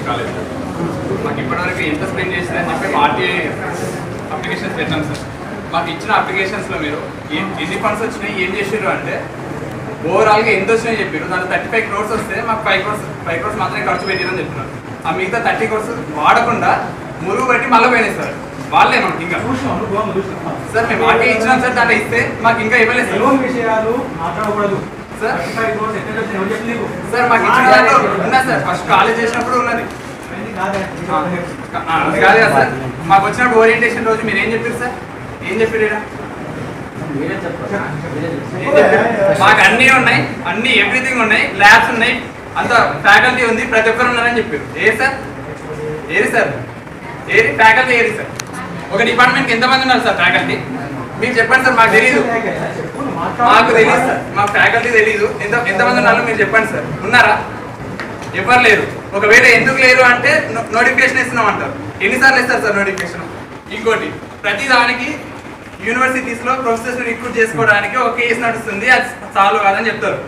Engineering college మాకు ఇప్పటివరకు ఎంత స్పెండ్ చేసిందని చెప్పి పార్టీ అప్లికేషన్స్ పెట్టాం సార్. మాకు ఇచ్చిన అప్లికేషన్స్లో మీరు ఏం- ఎన్ని ఫండ్స్ వచ్చినాయి ఏం చేసారు అంటే ఓవరాల్గా ఎంత వచ్చినాయి చెప్పారు దాంట్లో థర్టీ ఫైవ్ క్రోర్స్ వస్తే మాకు ఫైవ్ క్రోర్స్ ఫైవ్ క్రోర్స్ మాత్రమే ఖర్చు పెట్టారని చెప్తున్నారు ఆ మిగతా థర్టీ క్రోర్స్ వాడకుండా మురుగు పెట్టి మళ్ళీ పోయినాయి సార్. వాళ్ళే మనకి ఇంకా. సార్ మేము మాకే ఇచ్చినాం సార్ దాంట్లో ఇస్తే మాకు ఇంకా ఇవ్వలేదు సార్. సెలవు విషయాలు మాట్లాడకూడదు. సార్ మాకు ఉన్నది సార్? ఫస్ట్ కాలేజ్ చేసినప్పుడు ఉన్నది. అది కాదు కదా సార్. మాకు వచ్చినప్పుడు ఓరియంటేషన్ రోజు మీరు ఏం చెప్పారు సార్? ఏం చెప్పారు? మాకు అన్నీ ఉన్నాయి అన్ని ఎవ్రీథింగ్ ఉన్నాయి ల్యాబ్స్ ఉన్నాయి అంత ఫ్యాకల్టీ ఉంది ప్రతి ఒక్కరు ఉన్నారని చెప్పారు. ఏ సార్? ఏది సార్? ఏది? ఫ్యాకల్టీ ఏది సార్? ఒక డిపార్ట్మెంట్కి ఎంతమంది ఉన్నారు సార్ ఫ్యాకల్టీ మీరు చెప్పండి సార్ మాకు తెలియదు మాకు తెలియదు సార్. మా ఫ్యాకల్టీ తెలియదు ఎంత ఎంతమంది ఉన్నారో మీరు చెప్పండి సార్. ఉన్నారా? ఎవరు లేరు. ఒకవేళ ఎందుకు లేరు అంటే నోటిఫికేషన్ ఇస్తున్నాం అంటారు ఎన్నిసార్లు ఇస్తారు సార్ నోటిఫికేషన్ ఇంకోటి ప్రతి దానికి యూనివర్సిటీస్లో ప్రొఫెసర్స్ రిక్రూట్ చేసుకోవడానికి ఒక కేసు నడుస్తుంది. అది చాలు కాదని చెప్తారు.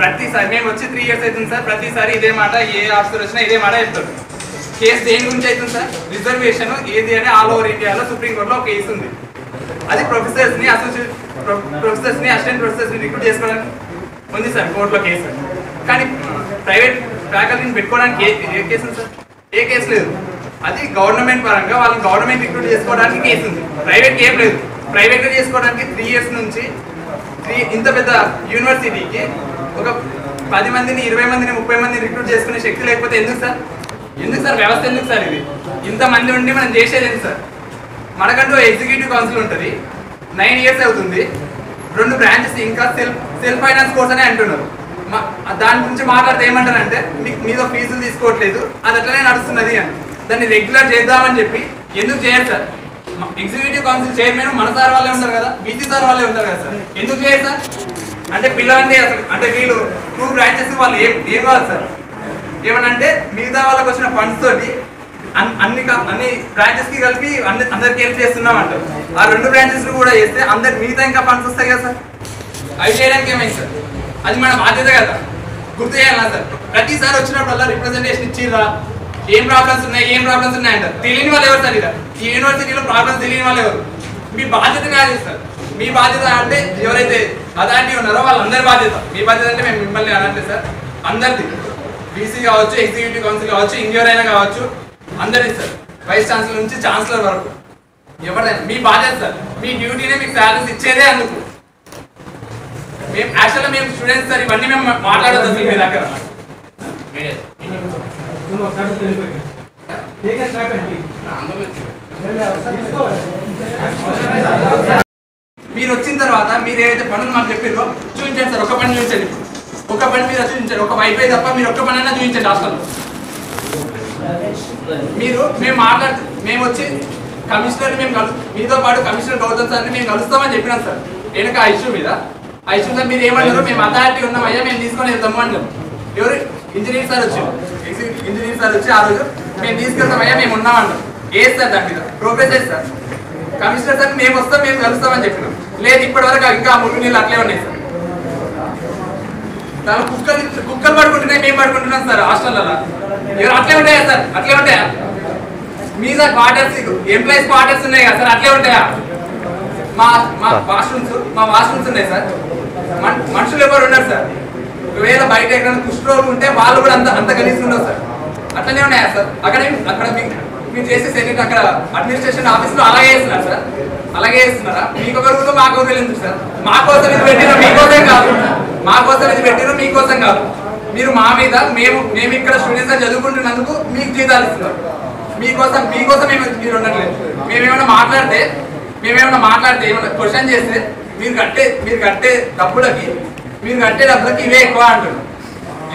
ప్రతిసారి మేము వచ్చి త్రీ ఇయర్స్ అవుతుంది సార్. ప్రతిసారి ఇదే మాట ఏ ఆఫీసర్ వచ్చినా ఇదే మాట చెప్తారు. కేసు దేని గురించి అవుతుంది సార్? రిజర్వేషన్ ఏది అని ఆల్ ఓవర్ ఇండియాలో సుప్రీంకోర్టులో ఒక కేసు ఉంది. అది ప్రొఫెసర్స్ని అసోసియేట్ ప్రొఫెసర్స్ని అసిస్టెంట్ ప్రొఫెసర్స్ని రిక్రూట్ చేసుకోవడానికి ఉంది సార్ కోర్టులో కేసు కానీ ప్రైవేట్ ఫ్యాకల్టీని పెట్టుకోవడానికి ఏ ఏ కేసు ఉంది సార్? ఏ కేసు లేదు. అది గవర్నమెంట్ పరంగా వాళ్ళని గవర్నమెంట్ రిక్రూట్ చేసుకోవడానికి కేసు ఉంది. ప్రైవేట్ ఏం లేదు. ప్రైవేట్ చేసుకోవడానికి త్రీ ఇయర్స్ నుంచి త్రీ ఇంత పెద్ద యూనివర్సిటీకి ఒక పది మందిని ఇరవై మందిని ముప్పై మందిని రిక్రూట్ చేసుకునే శక్తి లేకపోతే ఎందుకు సార్? ఎందుకు సార్? వ్యవస్థ ఎందుకు సార్ ఇది? ఇంతమంది ఉండి మనం చేసేది ఎందుకు సార్? మనకంటూ ఎగ్జిక్యూటివ్ కౌన్సిల్ ఉంటుంది. నైన్ ఇయర్స్ అవుతుంది. రెండు బ్రాంచెస్ ఇంకా సెల్ఫ్ సెల్ఫ్ ఫైనాన్స్ కోర్స్ అనే అంటున్నారు. దాని గురించి మాట్లాడితే ఏమంటారంటే మీకు మీద ఫీజులు తీసుకోవట్లేదు. అది అట్లనే నడుస్తున్నది అని. దాన్ని రెగ్యులర్ చేద్దామని చెప్పి ఎందుకు చేయరు సార్? ఎగ్జిక్యూటివ్ కౌన్సిల్ చైర్మన్ మన సార్ వాళ్ళే ఉంటారు కదా. బీసీ సార్ వాళ్ళే ఉంటారు కదా సార్. ఎందుకు చేయరు సార్? అంటే పిల్లలంటే అసలు అంటే వీళ్ళు టూ బ్రాంచెస్ వాళ్ళు ఏం ఏం కావాలి సార్? ఏమనంటే మిగతా వాళ్ళకి వచ్చిన ఫండ్స్ తోటి అన్ని అన్ని బ్రాంచెస్కి కలిపి అన్ని అందరికి హెల్ప్ చేస్తున్నాం అంటారు ఆ రెండు బ్రాంచెస్ కూడా చేస్తే అందరికి మిగతా ఇంకా ఫండ్స్ వస్తాయి కదా సార్? అవి చేయడానికి ఏమైంది సార్? అది మన బాధ్యత కదా. గుర్తు చేయాలా సార్? ప్రతిసారి వచ్చినప్పుడల్లా రిప్రజెంటేషన్ ఇచ్చిరా ఏం ప్రాబ్లమ్స్ ఉన్నాయి ఏం ప్రాబ్లమ్స్ ఉన్నాయి అంటారు తెలియని వాళ్ళు ఎవరు సార్ ఈ యూనివర్సిటీలో ప్రాబ్లమ్స్ తెలియని వాళ్ళు ఎవరు? మీ బాధ్యత కాదు సార్. మీ బాధ్యత అంటే ఎవరైతే అదాంటి ఉన్నారో వాళ్ళందరి బాధ్యత. మీ బాధ్యత అంటే మేము మిమ్మల్ని అలాంటి సార్ అందరిది. బీసీ కావచ్చు ఎగ్జిక్యూటివ్ కౌన్సిల్ కావచ్చు ఇంకెవరైనా కావచ్చు అందరిది సార్ వైస్ ఛాన్సలర్ నుంచి ఛాన్సలర్ వరకు. ఎవరైనా మీ బాధ్యత సార్ మీ డ్యూటీనే మీకు శాలరీస్ ఇచ్చేదే అందుకు. మేము యాక్చువల్గా మేము స్టూడెంట్స్ సార్ ఇవన్నీ మేము మాట్లాడదు మీ దగ్గర. మీరు వచ్చిన తర్వాత మీరు ఏదైతే పనులు మాకు చెప్పారో చూపించండి సార్ ఒక పని చూపించండి. ఒక పని మీద చూపించండి. ఒక వైఫై తప్ప మీరు ఒక్క పని అయినా చూపించండి హాస్టల్లో. మీరు మేము మాట్లాడు మేము వచ్చి కమిషనర్ మేము కలు మీతో పాటు కమిషనర్ గౌతమ్ సార్ని మేము కలుస్తామని చెప్పినాం సార్. వెనక ఆ ఇష్యూ మీద. ఆ ఇష్యూ సార్ మీరు ఏమన్నారు మేము అథారిటీ ఉన్నాం. అయ్యా మేము తీసుకొని వెళ్తాము అంటాం ఎవరు? ఇంజనీర్ సార్ వచ్చి. ఇంజనీర్ సార్ వచ్చి ఆ రోజు మేము తీసుకెళ్తాం. అయ్యా మేము ఉన్నామంటాం ఏ సార్ దాని మీద? Professor sir? కమిషనర్ సార్ మేము వస్తాం మేము కలుస్తామని చెప్పినాం. లేదు ఇప్పటి వరకు ఇంకా మురుగు నీళ్ళు అట్లే ఉన్నాయి సార్. దాని కుక్కలు కుక్కలు పడుకుంటున్నాయి మేము పడుకుంటున్నాం సార్ హాస్టల్లో అట్లే ఉంటాయా సార్? అట్లే ఉంటాయా? మీద క్వార్టర్స్ ఎంప్లాయీస్ క్వార్టర్స్ ఉన్నాయి కదా సార్ అట్లే ఉంటాయా? మా మా వాష్రూమ్స్ మా వాష్రూమ్స్ ఉన్నాయి సార్. మన్- మనుషులు ఎవరు ఉన్నారు సార్. ఒకవేళ బయట ఎక్కడ కుష్ఠరోగులు ఉంటే వాళ్ళు కూడా అంత అంత గలీజ్ ఉండవు సార్. అట్లనే ఉన్నాయా సార్? అక్కడ అక్కడ మీరు చేసే సెక్రటరీ అక్కడ అడ్మినిస్ట్రేషన్ ఆఫీస్లో అలాగే చేస్తున్నారు సార్. అలాగే చేస్తున్నారా? మీకు ఒక రూల్ మాకు ఎందుకు సార్? మా కోసం ఇది పెట్టిన మీకోసం కాదు. మా కోసం ఇది పెట్టిన మీకోసం కాదు. మీరు మా మీద మేము మేము ఇక్కడ స్టూడెంట్స్ చదువుకుంటున్నందుకు మీకు జీతాలు ఇస్తున్నారు మీకోసం మీకోసం మేము మీరు ఉండట్లేదు. మేమేమైనా మాట్లాడితే మేమేమైనా మాట్లాడితే ఏమైనా క్వశ్చన్ చేస్తే మీరు కట్టే మీరు కట్టే డబ్బులకి మీరు కట్టే డబ్బులకి ఇవే ఎక్కువ అంటున్నారు.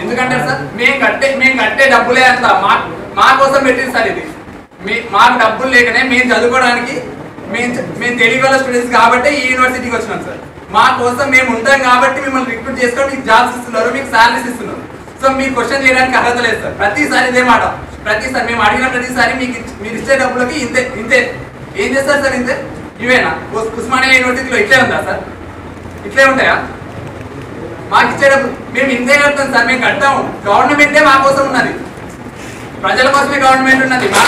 ఎందుకంటారు సార్ మేము కట్టే మేము కట్టే డబ్బులే అంత మా మా కోసం పెట్టింది సార్ ఇది. మీ మాకు డబ్బులు లేకనే మేము చదువుకోవడానికి మేము మేము తెలుగు వాళ్ళ స్టూడెంట్స్ కాబట్టి ఈ యూనివర్సిటీకి వచ్చినాం సార్. మా కోసం మేము ఉంటాం కాబట్టి మిమ్మల్ని రిక్రూట్ చేసుకొని మీకు జాబ్స్ ఇస్తున్నారు మీకు శాలరీస్ ఇస్తున్నారు. సో మీరు క్వశ్చన్ చేయడానికి అర్హత లేదు సార్. ప్రతిసారి ఇదే మాట. ప్రతిసారి మేము అడిగిన ప్రతిసారి మీకు మీరు ఇచ్చే డబ్బులకి ఇంతే ఇంతే. ఏం చేస్తారు సార్ ఇంతే? ఇవేనా? ఉస్మానియా యూనివర్సిటీలో ఇట్లే ఉందా సార్? ఇట్లే ఉంటాయా? మాకు ఇచ్చే డబ్బు మేము ఇంతే కడతాం సార్. మేము కడతాము. గవర్నమెంటే మా కోసం ఉన్నది. ప్రజల కోసమే గవర్నమెంట్ ఉన్నది. మా-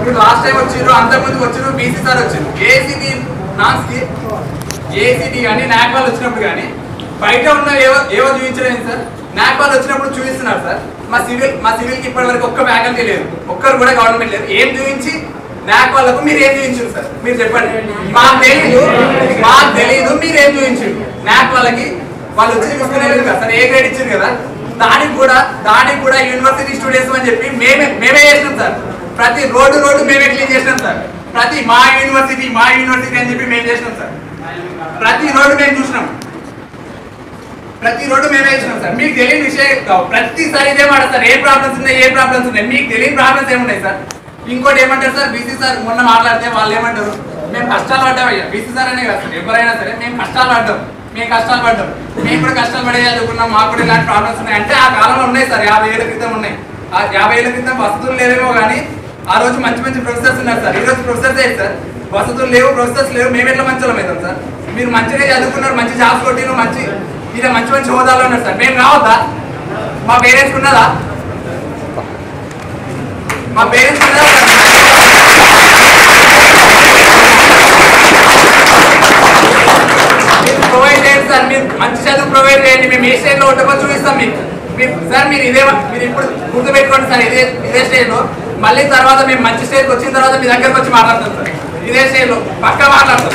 మీరు మీరు లాస్ట్ టైం వచ్చిండ్రు అంతకుముందు వచ్చిండ్రు బీసీ సార్ వచ్చిండ్రు. ఏసీడీ నాన్స్కి? ఏసీడీ కానీ నాక్ వాళ్ళు వచ్చినప్పుడు కానీ బయట ఉన్న ఏవో ఏవో చూపించలేదు సార్? నాక్ వాళ్ళు వచ్చినప్పుడు చూపిస్తున్నారు సార్. మా సివిల్ మా సివిల్కి ఇప్పటి వరకు ఒక్క ఫ్యాకల్టీ లేదు. ఒక్కరు కూడా గవర్నమెంట్ లేదు. ఏం చూపించి? నాక్ వాళ్ళకు మీరు ఏం చూపించారు సార్? మీరు చెప్పండి. మాకు తెలియదు మాకు తెలియదు మీరు ఏం చూపించారు నాక్ వాళ్ళకి వాళ్ళు వచ్చి చూసుకునేది కదా సార్. ఏ గ్రేడ్ ఇచ్చారు కదా? దానికి కూడా దానికి కూడా యూనివర్సిటీ స్టూడెంట్స్ అని చెప్పి మేమే మేమే చేసినాం సార్. ప్రతి రోడ్డు రోడ్డు మేమే క్లీన్ చేసినాం సార్. ప్రతి మా యూనివర్సిటీ మా యూనివర్సిటీ అని చెప్పి మేము చేసినాం సార్. ప్రతి రోడ్డు మేము చూసినాం. ప్రతి రోడ్డు మేమే ఇచ్చినాం సార్. మీకు తెలియని విషయం కావు. ప్రతిసారి ఇదే మాట సార్. ఏ ప్రాబ్లమ్స్ ఉన్నాయి ఏ ప్రాబ్లమ్స్ ఉన్నాయి? మీకు తెలియని ప్రాబ్లమ్స్ ఏమున్నాయి సార్? ఇంకోటి ఏమంటారు సార్? బీసీ సార్ మొన్న మాట్లాడితే వాళ్ళు ఏమంటారు? మేము కష్టాలు పడ్డాం అయ్యా. బీసీ సార్ అనే కాదు సార్. ఎవరైనా సరే మేము కష్టాలు పడ్డాం. మేము కష్టాలు పడ్డాం. మేము కూడా కష్టాలు పడే చదువుకున్నాం. మాకు కూడా ఇలాంటి ప్రాబ్లమ్స్ ఉన్నాయి. అంటే ఆ కాలంలో ఉన్నాయి సార్. యాభై ఏళ్ళ క్రితం ఉన్నాయి. ఆ యాభై ఏళ్ళ క్రితం వసతులు లేవేమో కానీ ఆ రోజు మంచి మంచి ప్రొఫెసర్స్ ఉన్నారు సార్. ఈ రోజు ప్రొఫెసర్స్ ఏంటి సార్? వసతులు లేవు ప్రొఫెసర్స్ లేవు. మేము ఎట్లా మంచి వాళ్ళం అవుతాం సార్? మీరు మంచిగా చదువుకున్నారు మంచి జాబ్స్ కొట్టిన మంచి ఇలా మంచి మంచి హోదాలో ఉన్నారు సార్. మేము రావద్దా? మా పేరెంట్స్ ఉన్నదా? మా పేరెంట్స్ ఉన్నదా ప్రొవైడ్ చేయండి సార్. మీరు మంచి చదువు ప్రొవైడ్ చేయండి. మేము ఏ స్టేజ్లో చూపిస్తాం మీకు. మీరు సార్ మీరు ఇదే మీరు ఇప్పుడు గుర్తుపెట్టుకోండి సార్. ఇదే ఇదే స్టేజ్లో మళ్ళీ తర్వాత మేము మంచి స్టేజ్కి వచ్చిన తర్వాత మీ దగ్గరకు వచ్చి మాట్లాడతాం సార్. ఇదే స్టేజ్లో పక్క పక్కా మాట్లాడతాం.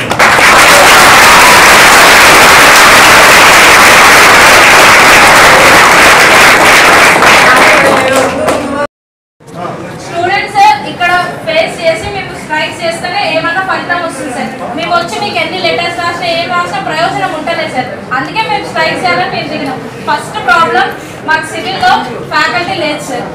ఇక్కడ ఫేస్ చేసి మేము చేస్తేనే ఫలితం వస్తుంది సార్ మేము వచ్చి మీకు ఎన్ని ప్రయోజనం ఉంటలేదు సార్ అందుకే మేము స్ట్రైక్ చేయాలని మేము దిగినాం. ఫస్ట్ ప్రాబ్లం మాకు సివిల్లో ఫ్యాకల్టీ లేదు సార్.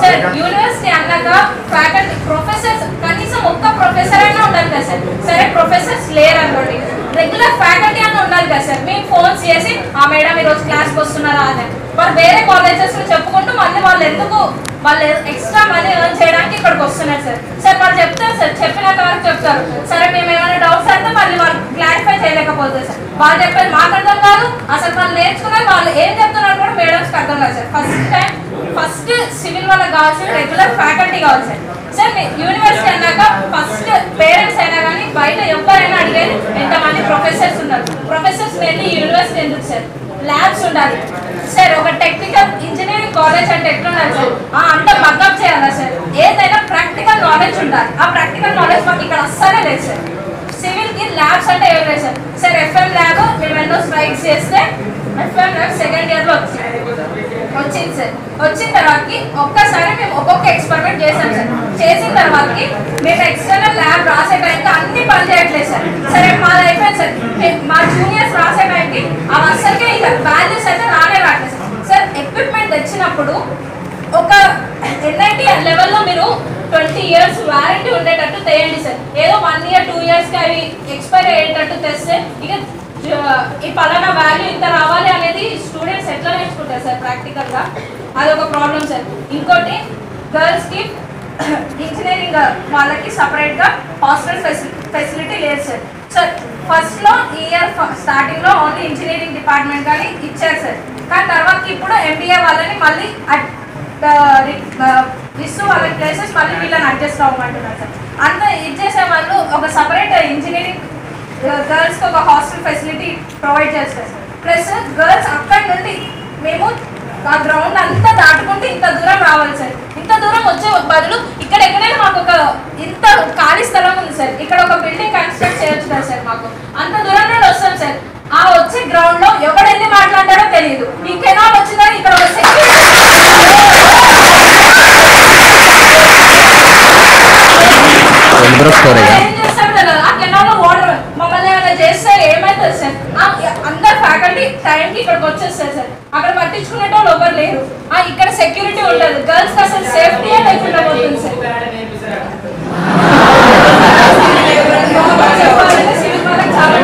సార్ యూనివర్సిటీ అన్నాక ఫ్యాకల్టీ ప్రొఫెసర్స్ కనీసం ఒక్క ప్రొఫెసర్ అయినా ఉండాలి కదా సార్. సరే ప్రొఫెసర్స్ లేరు అనుకోండి. రెగ్యులర్ ఫ్యాకల్టీ అన్న ఉండాలి కదా సార్. మేము ఫోన్స్ చేసి ఆ మేడం ఈరోజు క్లాస్కి వస్తున్నారా? అని. వాళ్ళు వేరే కాలేజెస్ చెప్పుకుంటూ మళ్ళీ వాళ్ళు ఎందుకు వాళ్ళు ఎక్స్ట్రా మనీ ఎర్న్ చేయడానికి ఇక్కడికి వస్తున్నారు సార్. సార్ వాళ్ళు చెప్తారు సార్. చెప్పినంత వరకు చెప్తారు. సరే మేము ఏమైనా డౌట్స్ అంటే మళ్ళీ వాళ్ళు క్లారిఫై చేయలేకపోతే సార్. వాళ్ళు చెప్పేది మాకు అర్థం కాదు. అసలు వాళ్ళు నేర్చుకున్నారు వాళ్ళు ఏం చెప్తున్నారు కూడా మేడమ్స్కి అర్థం కాదు sir. First time first civil వాళ్ళకి కావాల్సిన రెగ్యులర్ ఫ్యాకల్టీ కావాలి సార్. సార్ యూనివర్సిటీ అన్నాక ఫస్ట్ పేరెంట్స్ అయినా కానీ బయట ఎవరైనా అడిగేది ఎంతమంది ప్రొఫెసర్స్ ఉన్నారు. ప్రొఫెసర్స్ వెళ్ళి యూనివర్సిటీ ఎందుకు సార్? ల్యాబ్స్ ఉండాలి. సార్ ఒక టెక్నికల్ ఇంజనీరింగ్ కాలేజ్ అంటే ఎట్లా ఉండాలి సార్? ఆ, అంతా బకప్ చేయాలా సార్? ఏదైనా ప్రాక్టికల్ నాలెడ్జ్ ఉండాలి. ఆ ప్రాక్టికల్ నాలెడ్జ్ మాకు ఇక్కడ అస్సలే లేదు సార్. ఈ ల్యాబ్స్ అంటే ఏం లేదు సార్. సార్ ఎఫ్ఎం ల్యాబ్ మేము ఎన్నో స్ట్రైక్స్ చేస్తే ఎఫ్ఎం ల్యాబ్ సెకండ్ ఇయర్లో వచ్చింది. వచ్చింది సార్. వచ్చిన తర్వాతకి ఒక్కసారి మేము ఒక్కొక్క ఎక్స్పెరిమెంట్ చేసాం సార్. చేసిన తర్వాతకి మేము ఎక్స్టర్నల్ ల్యాబ్ రాసే టైంకి అన్ని పని చేయట్లేదు సార్. సరే మాది అయిపోయింది సార్? మా జూనియర్స్ రాసే టైంకి అవి అసలుకే ఇక వాల్యూస్ అయితే రానే రావట్లేదు సార్. సార్ ఎక్విప్మెంట్ తెచ్చినప్పుడు ఒక ఎన్ఐటి లెవెల్లో మీరు ట్వంటీ ఇయర్స్ వారంటీ ఉండేటట్టు తెయండి సార్. ఏదో వన్ ఇయర్ టూ ఇయర్స్కి అవి ఎక్స్పైర్ అయ్యేటట్టు తెస్తే ఇక ఈ పలానా వాల్యూ ఇంత రావాలి అనేది స్టూడెంట్స్ ఎట్లా నేర్చుకుంటారు సార్ ప్రాక్టికల్గా అదొక ఒక ప్రాబ్లం సార్. ఇంకోటి గర్ల్స్కి ఇంజనీరింగ్ వాళ్ళకి సపరేట్గా హాస్టల్ ఫెసిలిటీ లేదు సార్. సార్ ఫస్ట్లో ఈ ఇయర్ స్టార్టింగ్లో ఓన్లీ ఇంజనీరింగ్ డిపార్ట్మెంట్ కానీ ఇచ్చారు సార్. కానీ తర్వాత ఇప్పుడు ఎంబీఏ వాళ్ళని మళ్ళీ ఇస్తూ వాళ్ళ ప్లేసెస్ మళ్ళీ వీళ్ళని అడ్జస్ట్ అవ్వమంటున్నారు సార్. అంత ఇచ్చేసే వాళ్ళు ఒక సపరేట్ ఇంజనీరింగ్ గర్ల్స్కి ఒక హాస్టల్ ఫెసిలిటీ ప్రొవైడ్ చేస్తారు సార్. ప్లస్ గర్ల్స్ అక్కడి నుండి మేము ఆ గ్రౌండ్ అంతా దాటుకుంటే ఇంత దూరం రావాలి సార్. ఇంత దూరం వచ్చే బదులు ఇక్కడ ఎక్కడైనా మాకు ఒక ఇంత ఖాళీ స్థలం ఉంది సార్. ఇక్కడ ఒక బిల్డింగ్ కన్స్ట్రక్ట్ చేయొచ్చు కదా సార్ మాకు. అంత దూరం నుండి వస్తాం సార్. ఆ వచ్చే గ్రౌండ్లో ఎవడు ఎన్ని తెలియదు ఈ కెనాల్ వచ్చిందని ఇక్కడ ఒక చేస్తాడు తెలియదు ఆ కెనాల్లో వాటర్ మమ్మల్ని ఏమైనా చేస్తే ఏమైతుంది సార్? ఆ, అందరు ఫ్యాకల్టీ టైంకి ఇక్కడికి వచ్చేస్తారు సార్. అక్కడ పట్టించుకునేటోళ్ళు ఎవరు లేరు. ఆ, ఇక్కడ సెక్యూరిటీ ఉండదు. గర్ల్స్ అసలు సేఫ్టీ లేకుండా పోతుంది సార్ చెప్పాలంటే సివిల్ వాళ్ళకి చాలా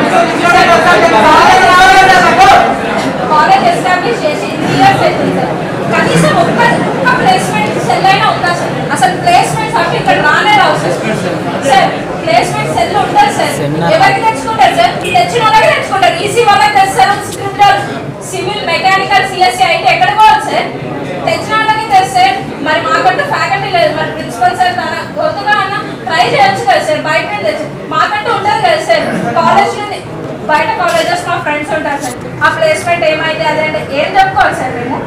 కాలేజ్ ఎస్టాబ్లిష్ చేసి ఇన్ని ఇయర్స్ అవుతుంది సార్ కనీసం ఒక్క ఒక్క ప్లేస్మెంట్ సెల్ అయినా ఉందా సార్ అసలు ప్లేస్మెంట్స్ అంటే ఇక్కడ రానే రావు సార్ సార్ ప్లేస్మెంట్ సెల్ ఉంటుంది సార్ ఎవరికి తెచ్చుకుంటారు తెచ్చుకుంటారు సార్ తెచ్చిన వాళ్ళకి తెచ్చుకుంటారు ఈసీ వాళ్ళకి తెస్తారు స్క్రిప్టర్ సివిల్ మెకానికల్ సిఎస్సి అయితే ఎక్కడ పోవాలి సార్ తెచ్చిన వాళ్ళకి తెస్తే మరి మాకంటూ ఫ్యాకల్టీ లేదు మరి ప్రిన్సిపల్ సార్ తన గొంతుగా అన్న ట్రై చేయొచ్చు కదా సార్ బయట నుండి తెచ్చి మాకంటూ ఉంటుంది కదా సార్ కాలేజ్ నుండి బయట కాలేజెస్ మా ఫ్రెండ్స్ ఉంటారు సార్ ఆ ప్లేస్మెంట్ ఏమైతే అదే అంటే ఏం చెప్పుకోవాలి సార్ మేము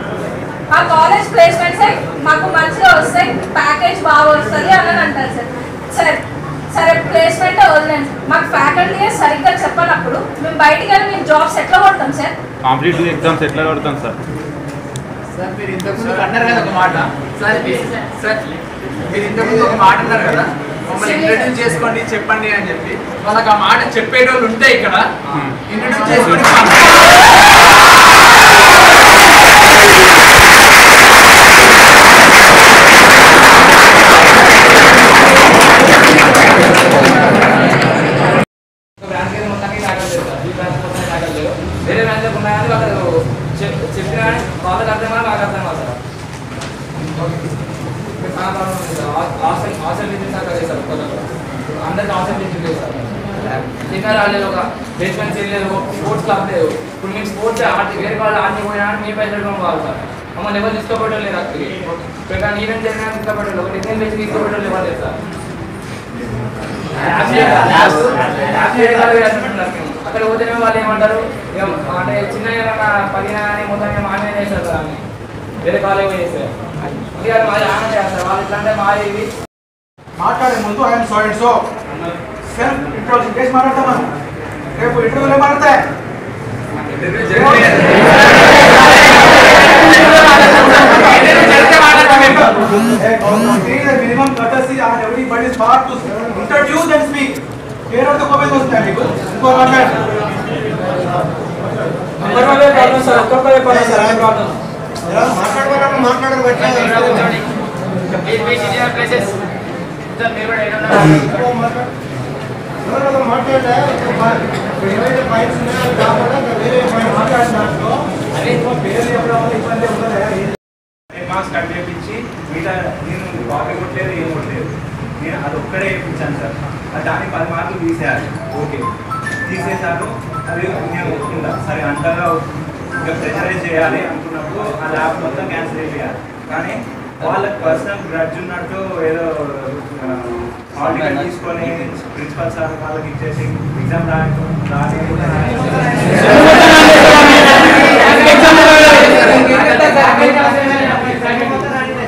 ఆ కాలేజ్ ప్లేస్మెంట్స్ మాకు మంచిగా వస్తాయి ప్యాకేజ్ బాగా వస్తుంది అని అంటారు సార్ సరే సరే ప్లేస్మెంట్ వదిలేండి మాకు ఫ్యాకల్టీ సరిగ్గా చెప్పనప్పుడు మేము బయటికి వెళ్ళి మేము జాబ్స్ ఎట్లా కొడతాం సార్. కాంపిటేటివ్ ఎగ్జామ్స్ ఎట్లా కొడతాం సార్? సార్ మీరు ఇంతకుముందు అన్నారు కదా ఒక మాట. సార్ సార్ మీరు ఇంతకుముందు ఒక మాట అన్నారు కదా. మమ్మల్ని ఇంట్రడ్యూస్ చేసుకోండి చెప్పండి అని చెప్పి. వాళ్ళకి ఆ మాట చెప్పేటోళ్ళు ఉంటే ఇక్కడ ఇంట్రడ్యూస్ చేసుకొని చేస్తారు. కొత్తగా అందరికి టీచర్ చేస్తారు ఇంకా రాలేదు ఒక బేస్మెంట్ లేదు స్పోర్ట్స్ క్లబ్ లేదు. ఇప్పుడు మేము స్పోర్ట్స్ ఆడి వేరే వాళ్ళు ఆడి పోయినా మీ పైసలు కావాలి సార్. మమ్మల్ని ఎవరు తీసుకోబట్టం లేదు అక్కడికి? ఇక్కడ ఈవెంట్ జరిగినా తీసుకోబట్టలేదు ఒక డిజైన్ తీసుకోబట్టలేదు ఎవరు లేదు సార్? అక్కడ పోతేనే వాళ్ళు ఏమంటారు? అంటే చిన్న పదిహేను కానీ మొత్తం మానే చేస్తారు అని. వేరే కాలేజ్ చేస్తారు. మాది ఆమె చేస్తారు. వాళ్ళు ఇట్లా అంటే మాది మాట్లాడే ముందు I'm sorry so self introduction చేసి మాట్లాడతామా రేపు ఇంటర్వ్యూలో మాట్లాడతాయి minimum courtesy on everybody's part to introduce and speak. పేరు అంటే కోపం వస్తుంది మీకు ఇంకో మాట్లాడు మాట్లాడమన్నప్పుడు మాట్లాడడం ప్లేసెస్ మీరు కూడా ఏదైనా ఏవైతే పాయింట్స్ ఉన్నాయో అవి కాకుండా ఇంకా వేరే పాయింట్ మాట్లాడిన దాంట్లో అదే పేరు చెప్పడం వల్ల ఇబ్బంది ఉండదా మార్క్స్ కట్ చేయించి మిగతా నేను కాపీ కొట్టలేదు ఏం కొట్టలేదు నేను అది ఒక్కడే వేయించాను సార్ అది దానికి పది మార్కులు తీసేయాలి ఓకే తీసేశాను అది నేను ఒప్పుకుంటా సరే అంతగా ఇంకా ప్రెషరైజ్ చేయాలి అనుకున్నప్పుడు ఆ ల్యాబ్ మొత్తం క్యాన్సిల్ చేయాలి. కానీ వాళ్ళకి పర్సనల్ గ్రడ్జ్ ఉన్నట్టు ఏదో తీసుకొని ప్రిన్సిపల్ సార్ వాళ్ళకి ఇచ్చేసి ఎగ్జామ్ వాళ్ళ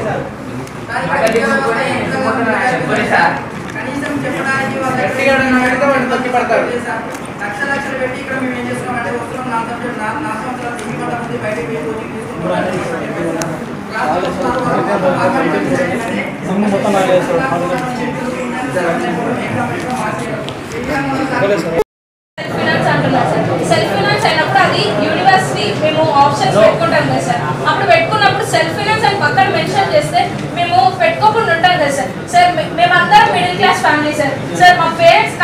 వాళ్ళు. లక్ష లక్షలు పెట్టి ఇక్కడ మేము ఏం చేస్తున్నామంటే వస్తున్నాం నా సబ్జెక్ట్ నా నా సంవత్సరాలు బయటకు పోయి కోచింగ్ తీసుకుంటున్నారు సెల్ఫ్ ఫినాన్స్ అయినప్పుడు అది యూనివర్సిటీ మేము ఆప్షన్స్ పెట్టుకుంటాం కదా సార్. అప్పుడు పెట్టుకున్నప్పుడు సెల్ఫ్ ఫినాన్స్ అని పక్కన మెన్షన్ చేస్తే మేము పెట్టుకోకుండా ఉంటాం కదా సార్. సార్ మేమందరం middle class family sir. Sir మా పేరెంట్స్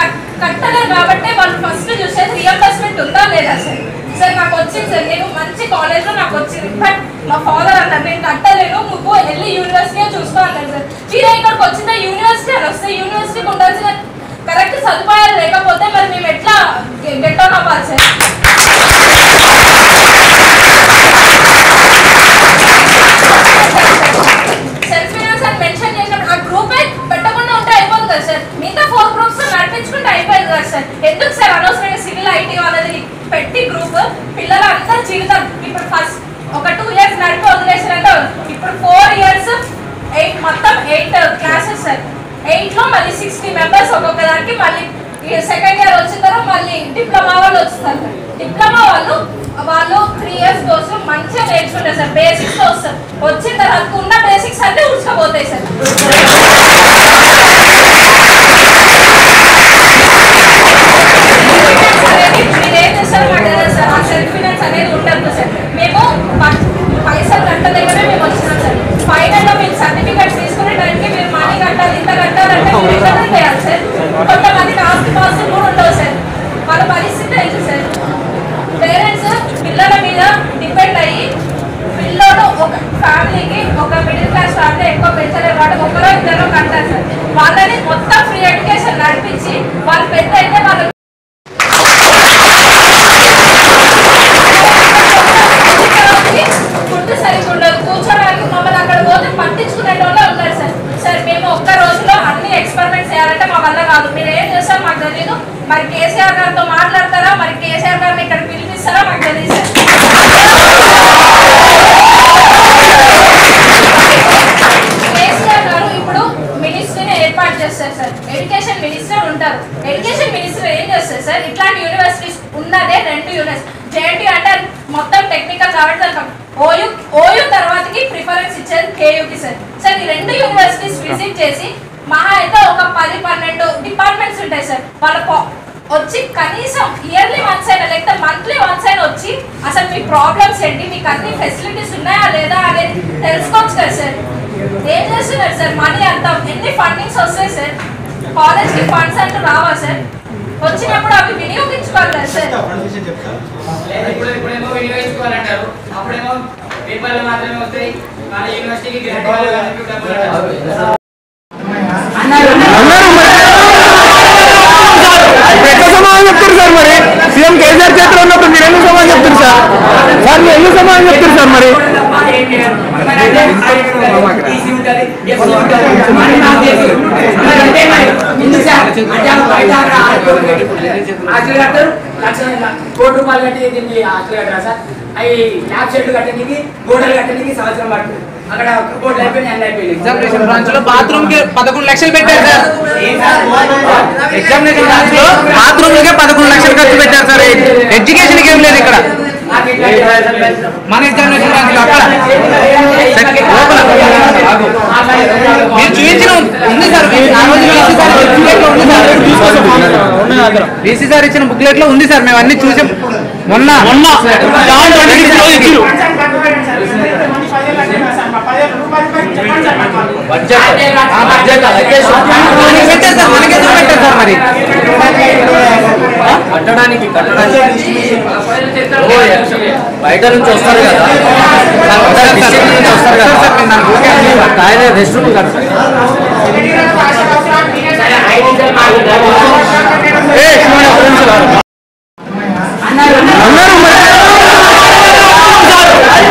కట్టలేరు కాబట్టి వాళ్ళు ఫస్ట్ చూసేది రియంబర్స్మెంట్ ఉందా లేదా సార్? సార్ నాకు వచ్చింది సార్ నేను మంచి కాలేజ్లో నాకు వచ్చింది. బట్ మా ఫాదర్ అన్నారు నేను కట్టలేను. నువ్వు వెళ్ళి యూనివర్సిటీ చూసుకో అన్నారు సార్ మీరు ఇక్కడికి వచ్చిందా యూనివర్సిటీ అని వస్తే యూనివర్సిటీకి ఉండాల్సిన కరెక్ట్ సదుపాయాలు లేకపోతే మరి మేము ఎట్లా గెట్ ఆన్ అవ్వాలి సార్ మెన్షన్ ఆ పెట్టకుండా ఉంటే కదా సార్ ఫోర్ నడిపించుకుంటే అయిపోయింది కదా సార్ ఎందుకు సార్ అనవసరంగా సివిల్ ఐటీ వాళ్ళది పెట్టి గ్రూప్ పిల్లలు అంతా జీవితం. ఇప్పుడు ఫస్ట్ ఒక టూ ఇయర్స్ నడిపి వదిలేసినట్టు ఇప్పుడు ఫోర్ ఇయర్స్ ఎయిట్ మొత్తం ఎయిట్ క్లాసెస్ సార్. ఎయిట్లో మళ్ళీ సిక్స్టీ మెంబర్స్ ఒక్కొక్క దానికి మళ్ళీ సెకండ్ ఇయర్ వచ్చిన తర్వాత మళ్ళీ డిప్లొమా వాళ్ళు వస్తారు. డిప్లొమా వాళ్ళు వాళ్ళు త్రీ ఇయర్స్ కోసం మంచిగా నేర్చుకుంటారు సార్. బేసిక్స్ వస్తారు. వచ్చిన తర్వాత ఉన్న బేసిక్స్ అన్నీ ఉడ్చుకోపోతాయి సార్ అనేది మాకు తెలియదు సార్. ఆ సెల్ఫ్ ఫినాన్స్ అనేది ఉండదు సార్. మేము పైసలు కట్టలేకనే మేము వచ్చినాం సార్. ఫైనల్లో మీరు సర్టిఫికెట్స్ తీసుకునే టైంకి మీరు మనీ కట్టాలి ఇంత కట్టాలంటే మీరు ఎక్కడ చేయాలి సార్ కొంతమందికి ఆస్తి పాస్తులు కూడా ఉండవు సార్ వాళ్ళ పరిస్థితి ఏంటి సార్ పేరెంట్స్ పిల్లల మీద డిపెండ్ అయ్యి పిల్లలు ఒక ఫ్యామిలీకి ఒక మిడిల్ క్లాస్ ఫ్యామిలీ ఎక్కువ పెంచలేరు వాడు ఒకరో ఇద్దరు కట్టారు సార్ వాళ్ళని మొత్తం ఫ్రీ ఎడ్యుకేషన్ నడిపించి వాళ్ళు పెద్ద అయితే వాళ్ళు కేసీఆర్ గారితో మాట్లాడతారా మరి కేసీఆర్ గారిని ఇక్కడ పిలిపిస్తారా మాకు తెలియదు కేసీఆర్ గారు ఇప్పుడు మినిస్ట్రీని ఏర్పాటు చేస్తారు సార్ ఎడ్యుకేషన్ మినిస్టర్ ఉంటారు ఎడ్యుకేషన్ మినిస్టర్ ఏం చేస్తారు సార్ ఇట్లాంటి యూనివర్సిటీస్ ఉన్నదే రెండు యూనివర్సిటీ జేఎన్టీ అంటే అది మొత్తం టెక్నికల్ కాబట్టి దానికి ఓయూ ఓయూ తర్వాతకి ప్రిఫరెన్స్ ఇచ్చేది కేయూకి సార్ సార్ ఈ రెండు యూనివర్సిటీస్ విజిట్ చేసి మహా అయితే ఒక పది పన్నెండు డిపార్ట్మెంట్స్ ఉంటాయి సార్ వాళ్ళ పో- వచ్చి కనీసం ఇయర్లీ వన్స్ అయినా లేకపోతే మంత్లీ వన్స్ అయినా వచ్చి అసలు మీ ప్రాబ్లమ్స్ ఏంటి మీకు అన్ని ఫెసిలిటీస్ ఉన్నాయా లేదా అనేది తెలుసుకోవచ్చు కదా సార్ ఏం చేస్తున్నారు సార్ మనీ అంతా ఎన్ని ఫండింగ్స్ వస్తాయి సార్? కాలేజ్కి ఫండ్స్ అంటూ రావా సార్? వచ్చినప్పుడు అవి వినియోగించుకోవాలి కదా సార్ లేదు, ఇప్పుడు ఇప్పుడేమో వినియోగించుకోవాలంటారు. అప్పుడేమో పేపర్లు మాత్రమే వస్తాయి. కానీ యూనివర్సిటీకి. ఎట్లా సమాధానం చెప్తారు సార్ మరి. సీఎం కేసీఆర్ చేతిలో ఉన్నప్పుడు మీరు ఎందుకు సమాధానం చెప్తారు సార్? సార్ మీరు ఎందుకు సమాధానం చెప్తారు సార్ మరి? కోటి రూపాయలు కట్టి దీన్ని హాస్టల్ కట్టరా సార్? అవి ల్యాబ్ షెడ్ కట్టడానికి గోడలు కట్టడానికి సంవత్సరం పడుతుంది. అక్కడ అయిపోయింది అయిపోయింది ఎగ్జామినేషన్ బ్రాంచ్లో బాత్రూమ్కి పదకొండు లక్షలు పెట్టారు సార్? ఎగ్జామినేషన్ బ్రాంచ్లో బాత్రూమ్ కే పదకొండు లక్షలు ఖర్చు పెట్టారు సార్. ఎడ్యుకేషన్కి ఏం లేదు ఇక్కడ. మన ఎగ్జామినేషన్ అక్కడ. మీరు చూపించిన. ఉంది సార్. VC sir. ఇచ్చిన బుక్లెట్లో ఉంది సార్. మేము అన్ని చూసాం. మొన్న. మొన్న జాన్ ట్వంటీ సిక్స్లో ఇచ్చిరు మనకి పెట్టారు సార్ మనకెందుకు పెట్టారు సార్ మరి కట్టడానికి బయట నుంచి వస్తారు కదా. డిస్ట్రిక్ట్ నుంచి వస్తారు కదా. ఆయన రెస్ట్ రూమ్ కదా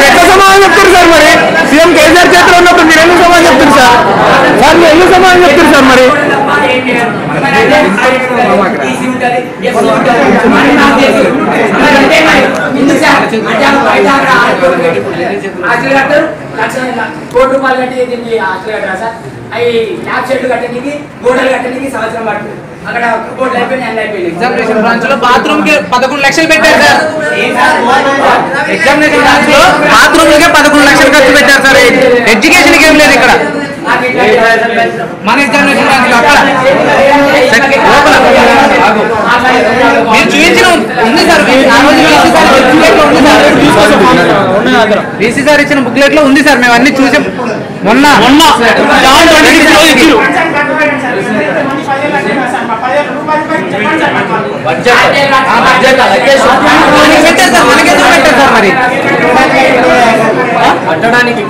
ఎట్లా సమాధానం చెప్తారు సార్ మరి. సీఎం కేసీఆర్ చేతిలో ఉన్నప్పుడు మీరు ఎందుకు సమాధానం చెప్తారు సార్? సార్ మీరు ఎందుకు సమాధానం చెప్తారు సార్ మరి? కోటి రూపాయలు కట్టి దీన్ని హాస్టల్ కట్టరా సార్ అవి ల్యాబ్ కట్టడానికి గోడలు కట్టడానికి సంవత్సరం పడుతుంది అక్కడ కోట్లు అయిపోయింది అన్ని అయిపోయింది ఎగ్జామినేషన్ బ్రాంచ్లో బాత్రూమ్కి పదకొండు లక్షలు పెట్టారు సార్? ఎగ్జామినేషన్ బ్రాంచ్లో బాత్రూమ్ కే పదకొండు లక్షలు ఖర్చు పెట్టారు సార్. ఎడ్యుకేషన్కి ఏం లేదు ఇక్కడ. మన ఎగ్జామినేషన్ బ్రాంచ్లో అక్కడ. లోపల. మీరు చూపించిన ఉంది సార్. ఆ రోజు వీసీ సార్ బుక్లెట్లో ఉంది సార్ వీసీ సార్ ఇచ్చిన బుక్లెట్లో ఉంది సార్. మేము అన్ని చూసాం. మొన్న. మొన్న జాన్ ట్వంటీ సిక్స్లో ఇచ్చిరు మనకి పెట్టారు సార్ మనకెందుకు పెట్టారు సార్ మరి? కట్టడానికి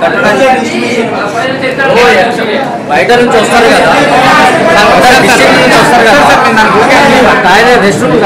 బయట నుంచి వస్తారు కదా. నుంచి వస్తారు కదా. ఆయన రెస్ట్ రూమ్.